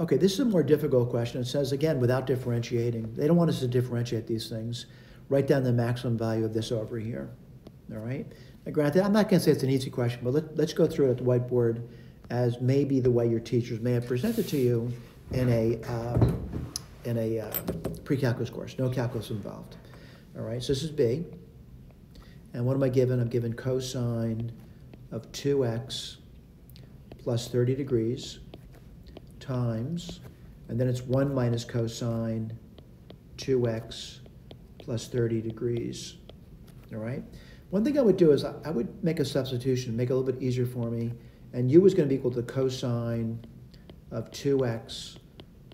Okay, this is a more difficult question. It says, again, without differentiating, they don't want us to differentiate these things. Write down the maximum value of this over here, all right? Now granted, I'm not gonna say it's an easy question, but let, let's go through it at the whiteboard as maybe the way your teachers may have presented to you in a, um, in a uh, pre-calculus course, no calculus involved. All right, so this is B. And what am I given? I'm given cosine of 2x plus 30 degrees times, and then it's 1 minus cosine 2x plus 30 degrees. All right? One thing I would do is I would make a substitution, make it a little bit easier for me, and u is going to be equal to cosine of 2x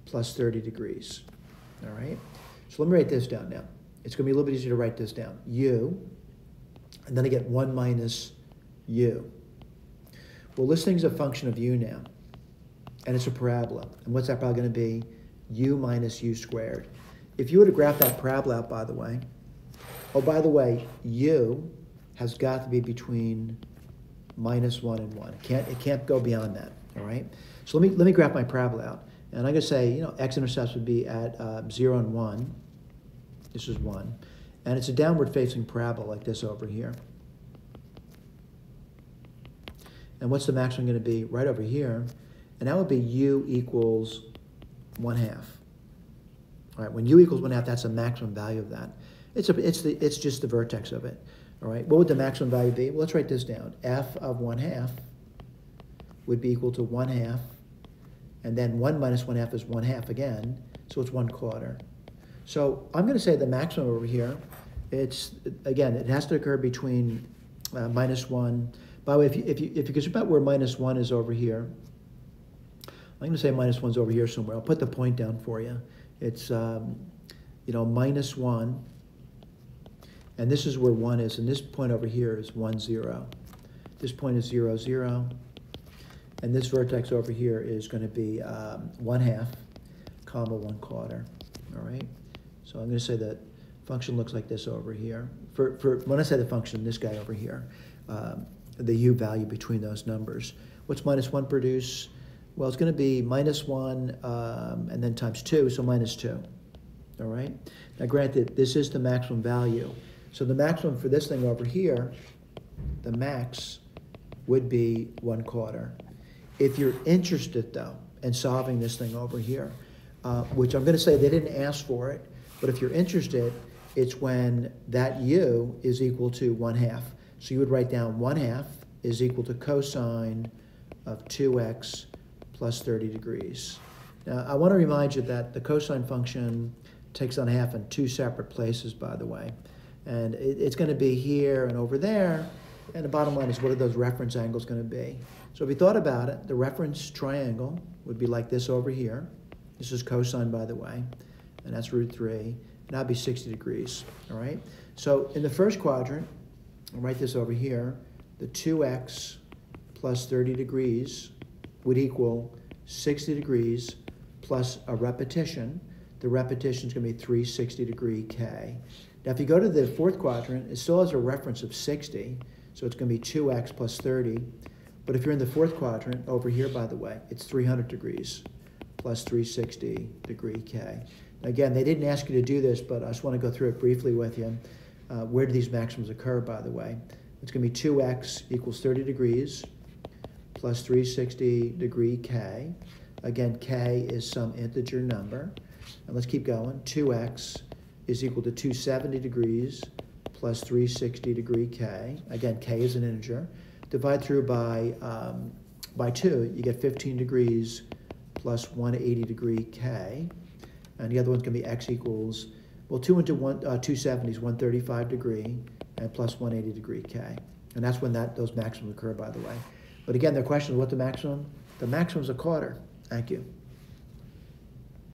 plus 30 degrees. All right? So let me write this down now. It's going to be a little bit easier to write this down. u, and then I get 1 minus u. Well, this thing's a function of u now, and it's a parabola. And what's that parabola going to be? u minus u squared. If you were to graph that parabola out, by the way, oh, by the way, u has got to be between minus 1 and 1. It can't, it can't go beyond that, all right? So let me, let me graph my parabola out. And I'm going to say, you know, x-intercepts would be at uh, 0 and 1. This is 1. And it's a downward facing parabola like this over here. And what's the maximum going to be? Right over here. And that would be u equals 1 half. All right, when u equals 1 half, that's the maximum value of that. It's, a, it's, the, it's just the vertex of it. All right, what would the maximum value be? Well, let's write this down. f of 1 half would be equal to 1 half, and then 1 minus 1 half is 1 half again, so it's 1 quarter. So I'm going to say the maximum over here, it's, again, it has to occur between uh, minus 1. By the way, if you, if you, if you can about where minus 1 is over here, I'm going to say minus one's over here somewhere. I'll put the point down for you. It's, um, you know, minus 1 and this is where 1 is, and this point over here is one, zero. This point is 0, 0. And this vertex over here is going to be um, 1 half, comma 1 quarter. All right? So I'm going to say that function looks like this over here. For, for When I say the function, this guy over here, um, the u value between those numbers. What's minus 1 produce? Well, it's going to be minus 1 um, and then times 2, so minus 2. All right? Now, granted, this is the maximum value. So the maximum for this thing over here, the max would be one quarter. If you're interested though in solving this thing over here, uh, which I'm gonna say they didn't ask for it, but if you're interested, it's when that u is equal to one half. So you would write down one half is equal to cosine of 2x plus 30 degrees. Now, I want to remind you that the cosine function takes on half in two separate places, by the way. And it, it's going to be here and over there. And the bottom line is what are those reference angles going to be? So if you thought about it, the reference triangle would be like this over here. This is cosine, by the way, and that's root 3. And that'd be 60 degrees, all right? So in the first quadrant, I'll write this over here, the 2x plus 30 degrees would equal 60 degrees plus a repetition. The repetition is going to be 360 degree k. Now, if you go to the fourth quadrant, it still has a reference of 60, so it's going to be 2x plus 30. But if you're in the fourth quadrant, over here, by the way, it's 300 degrees plus 360 degree k. Again, they didn't ask you to do this, but I just want to go through it briefly with you. Uh, where do these maximums occur, by the way? It's going to be 2x equals 30 degrees plus 360 degree k. Again, k is some integer number. And let's keep going. 2x is equal to 270 degrees plus 360 degree k. Again, k is an integer. Divide through by, um, by 2, you get 15 degrees plus 180 degree k. And the other one's going to be x equals, well, 2 into one, uh, 270 is 135 degree and plus 180 degree k. And that's when that those maximums occur, by the way. But again, the question is what the maximum? The maximum is a quarter. Thank you.